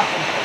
happen.